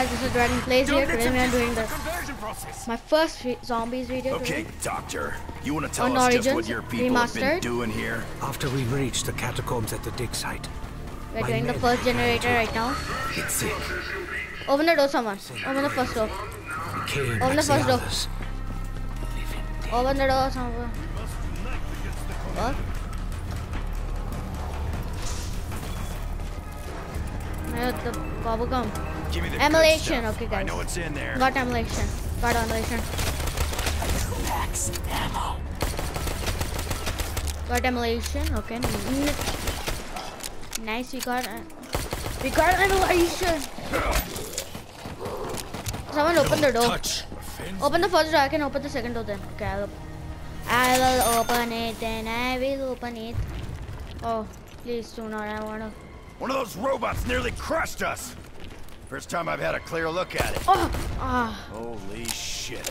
guys, this is DragonPlayz here. Today we are confused doing the, my first re- zombies video Okay, today. Doctor. You want to tell On us just what your people have been doing here? After we reached the catacombs at the dig site, We're doing the first generator right now. It's sick. Open the door, someone. Open the first door. Became Open the first door. others. Living dead. Open the door, someone. What? Yeah, the bubble gum. Give me the Emulation, stuff. okay, I guys. know what's in there. Got emulation. Got emulation. Max ammo. Got emulation. Okay. Nice. We got. Uh, we got emulation. Someone open the door. Touch. Open the first door. I can open the second door then. Okay. I'll I will open it. Then I will open it. Oh, please do not. I wanna. One of those robots nearly crushed us. First time I've had a clear look at it. Oh. Ah. Holy shit.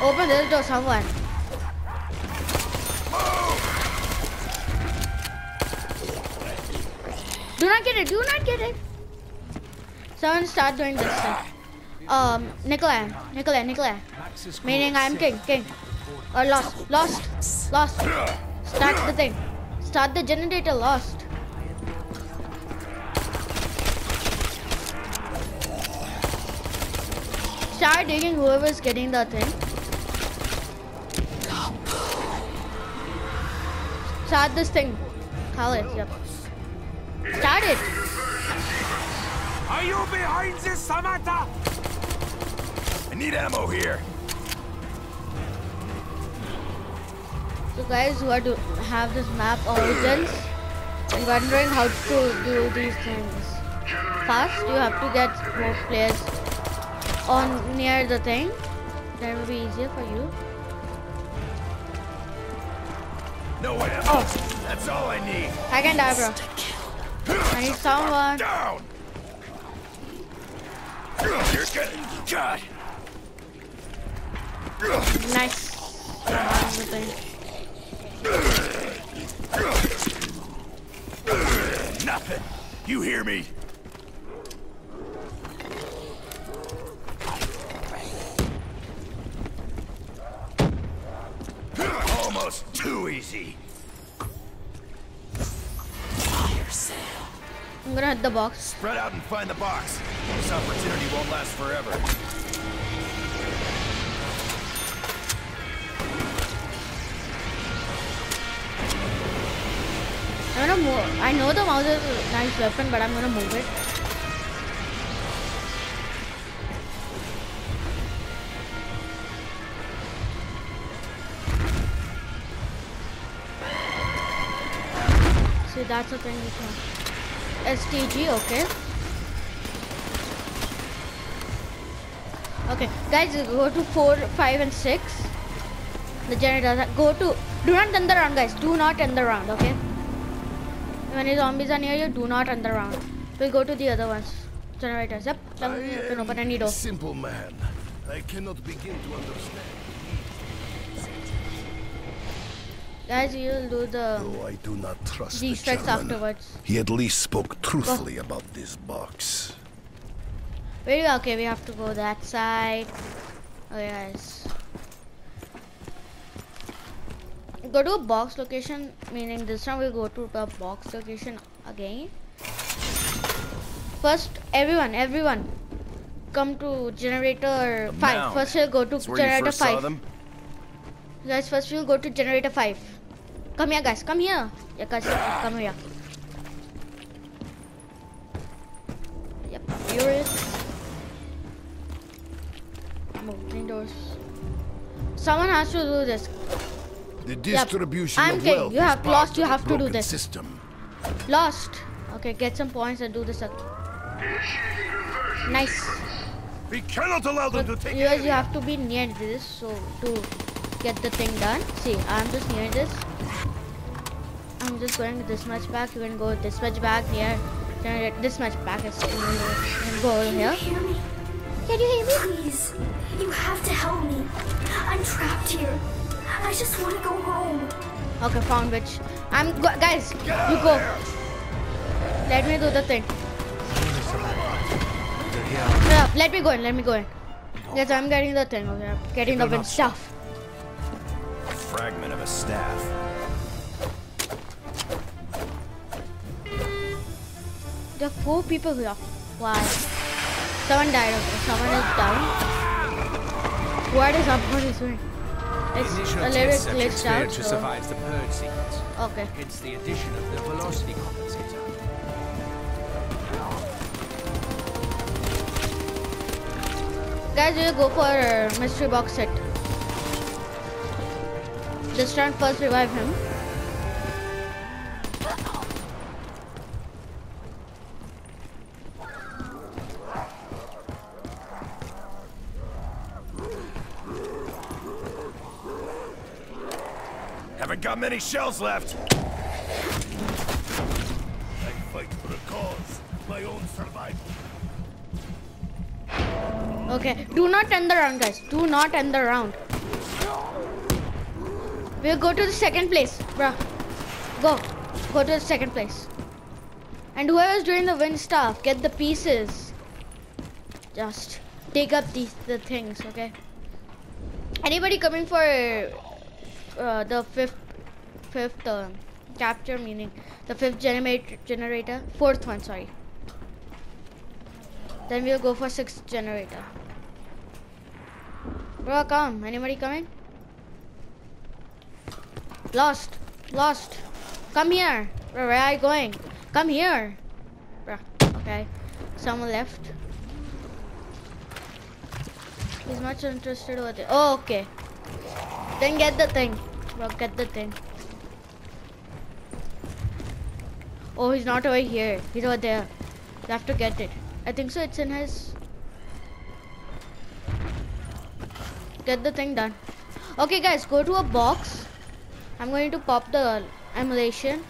Open this door, someone. Do not get it. Do not get it. Someone start doing this thing. Um, Nikolai, Nikolai, Nikolai. Meaning I'm king, king. Or lost, lost, lost. Start the thing. Start the generator, lost. Start digging whoever's getting the thing. Start this thing. Khalid, yep. Start it. Are you behind this, Samantha? I need ammo here. So guys who are do have this map origins and wondering how to do these things. First you have to get more players on near the thing. That will be easier for you. No ammo. Oh. That's all I need. I can die bro. I need someone. Down. You're getting God. Nice. Someone the thing. Nothing. You hear me? Almost too easy. I'm gonna hit the box. Spread out and find the box. This opportunity won't last forever. Gonna move. I know the mouse is a nice weapon, but I'm gonna move it. See, that's the thing we can. STG, okay. Okay, guys, go to 4, 5, and 6. The generator. Go to. Do not turn the round, guys. Do not turn the round, okay? When the zombies are near you, do not turn the round. We'll go to the other ones. Generators. Yep. Me you can open any door. simple man. I cannot begin to understand. Guys, you'll do the Though I do not trust the chairman, afterwards. he at least spoke truthfully about this box. Where Okay, we have to go that side. Oh, okay, guys. Go to a box location, meaning this time we'll go to the box location again. First, everyone, everyone, come to generator 5. mound. First, we'll go to That's where you generator first 5. saw them? Guys, first we'll go to generator 5. Come here, guys. Come here. Yeah, guys, come here. Yep, here is. I'm opening doors. Someone has to do this. The distribution I'm of king. wealth You have part lost, you have to do broken this. System. Lost. Okay, get some points and do this. again. Nice. We cannot allow them But to take you guys, it. you have to be near this, so to get the thing done. See, I'm just near this. I'm just going to this much back. You can go this much back here. Generate this much back. Is you can go over here. Hear me? Can you hear me? Please. You have to help me. I'm trapped here. I just want to go home. Okay, found which. I'm go guys. You go. Let me do the thing. They're. Yeah, let me go in. Let me go in. Yes, I'm getting the thing. Okay, I'm getting the They're stuff. A fragment of a staff. There are four people here. Wow. Someone died. Okay, someone is down. What is up? What is doing? It's Initial a little glitched out. to So. survive the purge sequence. Okay. Hence the addition of the velocity compensator. Guys, we'll go for uh, mystery box set. This round first revive him. Haven't got many shells left. I fight for a cause, my own survival. Okay, do not end the round, guys. Do not end the round. We'll go to the second place, bruh. Go. Go to the second place. And whoever's doing the wind stuff, get the pieces. Just take up these the things, okay? Anybody coming for uh, the fifth fifth capture meaning the fifth generator generator fourth one sorry then we'll go for sixth generator. Bro, come. Anybody coming? Lost. Lost. Come here. Bro, where are you going? Come here. Bro, okay. Someone left. He's much interested with it. Oh, okay. Then get the thing. Bro, get the thing. Oh, he's not over here. He's over there. You have to get it. I think so. It's in his. Get the thing done. Okay, guys, go to a box. I'm going to pop the emulation.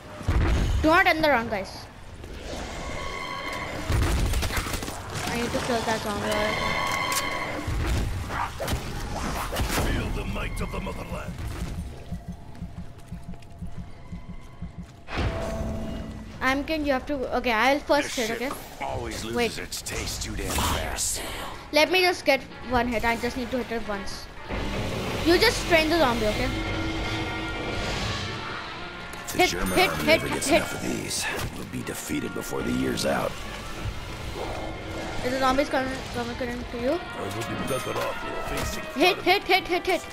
Do not end the run, guys. I need to kill that zombie. Feel the might of the motherland. I'm king. You have to. Okay, I'll first hit. Okay. Always loses Wait. its taste too damn fast. Let me just get one hit. I just need to hit it once. You just train the zombie, okay? The Hit, German hit, army hit, never gets hit. enough of these. We'll be defeated before the year's out. Is the zombies coming, coming, coming to you? I will be better off facing Hit, hit, hit, hit, hit.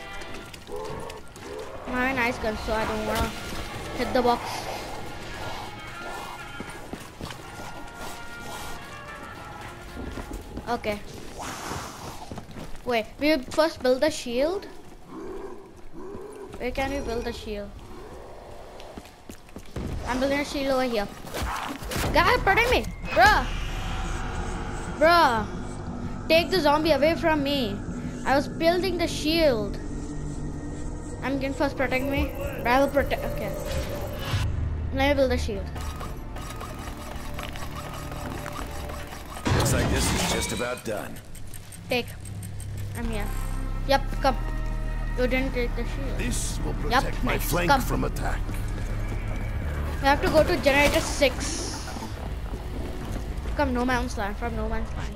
A nice gun, so I don't wanna hit the box. Okay. Wait, we first build the shield. Where can we build the shield? I'm building a shield over here. Guy, protect me! Bruh! Bruh! Take the zombie away from me. I was building the shield. I'm going first protect me. I will protect. Okay. Let me build the shield. Looks like this is just about done. Take. I'm here. Yep, come. You didn't take the shield. This will protect my nice. flank Come. from attack. We have to go to generator 6. Come, no man's land. From no man's land.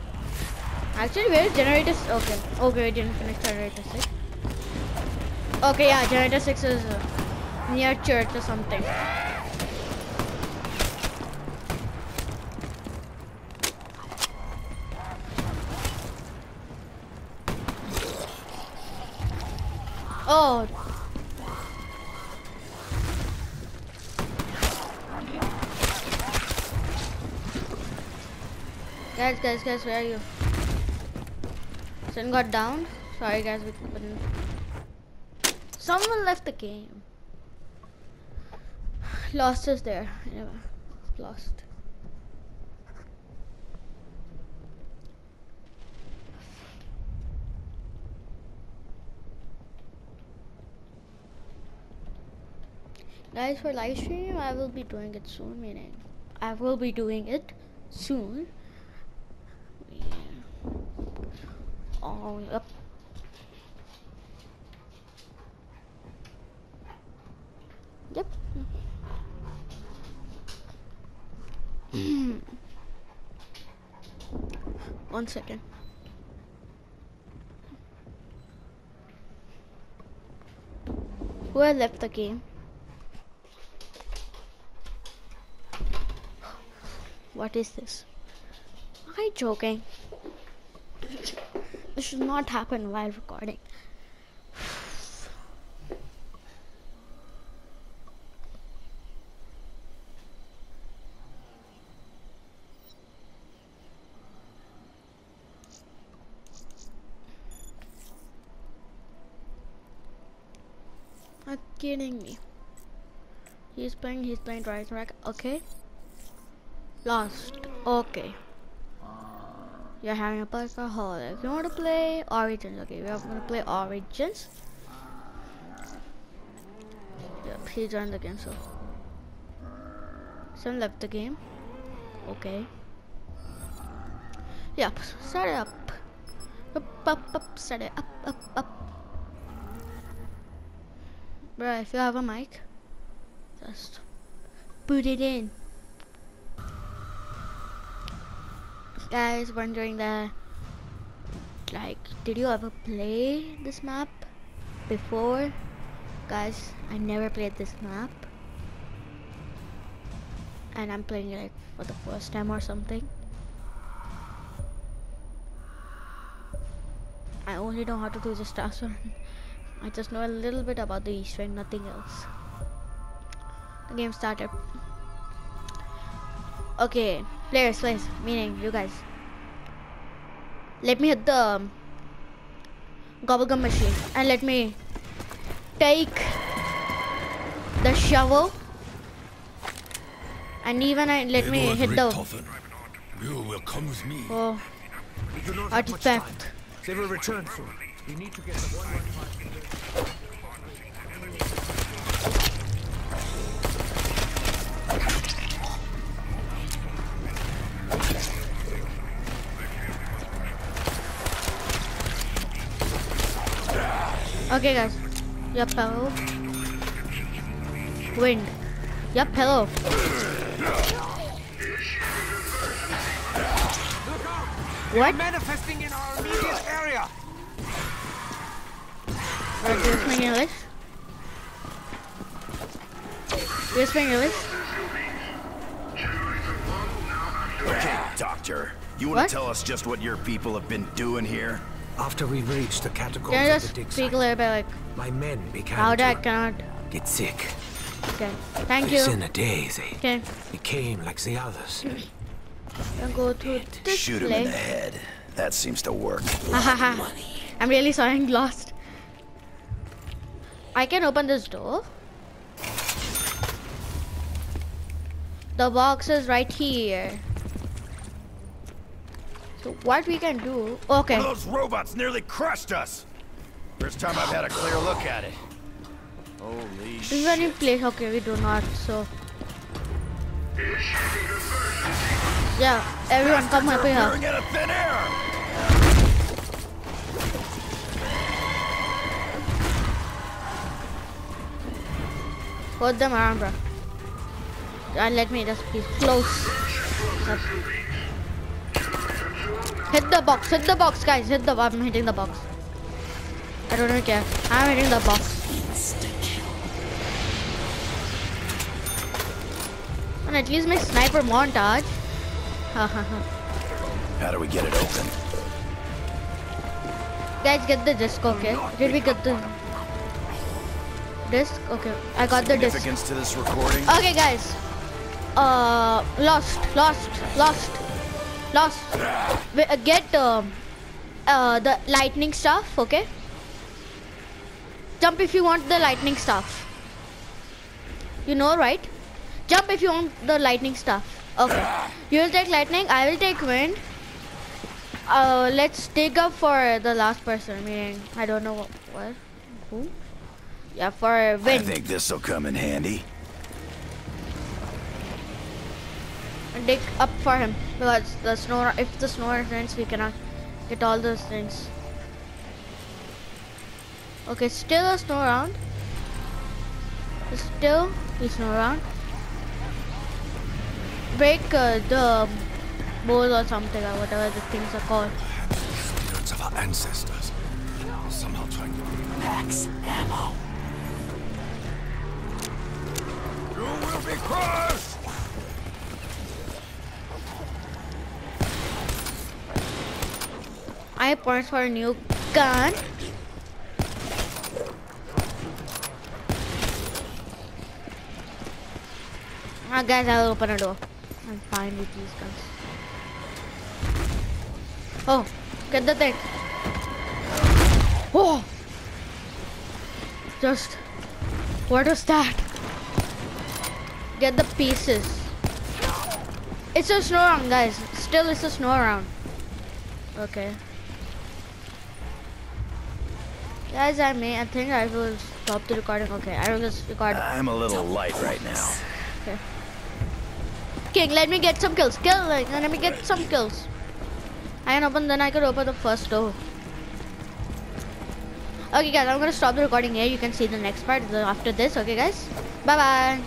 Actually, where is generator? Okay. Okay, we didn't finish generator 6. Okay, yeah, generator 6 is uh, near church or something. Oh. Guys, guys, guys, where are you? Sun got down. Sorry, guys, we couldn't. Someone left the game. Lost is there. Anyway, lost. Guys, for live stream, I will be doing it soon. Meaning, I will be doing it soon. Yeah. Oh, yep. Yep. One second. Who left the game? What is this? Am I joking? This should not happen while recording. Are kidding me? He's playing, he's playing right track. Okay. Lost. Okay. Uh, you're having a personal holiday. If You want to play Origins? Okay, we're gonna play Origins. Yep, he joined the game, so. Someone left the game. Okay. Yep, set it up. Up, up, up, set it up, up, up. Bro, if you have a mic, just put it in. Guys, wondering that, like, did you ever play this map before? Guys, I never played this map. And I'm playing it like for the first time or something. I only know how to do the stars one. I just know a little bit about the East Wing, nothing else. The game started. Okay, players, players, meaning you guys. Let me hit the um, gobblegum machine and let me take the shovel and even I, let me hit the You will come with me. oh, We do not have much time. artifact. They will return soon. We need to get the one. Okay, guys. Yep, hello. Wind. Yep, hello. What? Manifesting in our immediate area. Right, do you speak English? Do you speak English? Okay, Doctor. You want What? to tell us just what your people have been doing here? After we reached the catacombs Can you of just the dig speak a little bit like my men began how to that cannot? get sick. Okay. Thank you. Within a day, they Okay. became like the others. Then go to this Shoot him in the head. That seems to work. I'm really sorry I'm lost. I can open this door. The box is right here. So what we can do? Okay. One of those robots nearly crushed us. First time I've had a clear look at it. Holy This is a new shit. place. Okay, we do not. So. Yeah, everyone come up here. Appearing out of thin air. Hold them around, bro. And let me just be close. Hit the box, hit the box, guys. Hit the I'm hitting the box. I don't really care. I'm hitting the box. And at least my sniper montage. How do we get it open? guys, get the disc, okay? Did we get the disc? Okay, I got the disc. To this recording? Okay, guys. Uh, lost, lost, lost, lost. We, uh, get um, uh, the lightning stuff, okay? Jump if you want the lightning stuff. You know, right? Jump if you want the lightning stuff. Okay. You will take lightning. I will take wind. Uh, let's dig up for the last person. Meaning, I don't know what, what, who. Yeah, for wind. I think this'll come in handy. Dig up for him because the snow if the snow returns we cannot get all those things okay still a snow around still a snow around break uh, the bowl or something or whatever the things are called. Spirits of our ancestors. Somehow trying to... Max ammo. You will be crushed! I points for a new gun. Ah, guys, I'll open a door. I'm fine with these guns. Oh, get the thing. Oh! Just. What was that? Get the pieces. It's a snow round, guys. Still, it's a snow round. Okay. Guys, I may. I think I will stop the recording. Okay, I will just record. I'm a little light right now. Okay. King, let me get some kills. Kill, like, let me get some kills. I can open, then I could open the first door. Okay, guys, I'm gonna stop the recording here. You can see the next part after this. Okay, guys. Bye bye.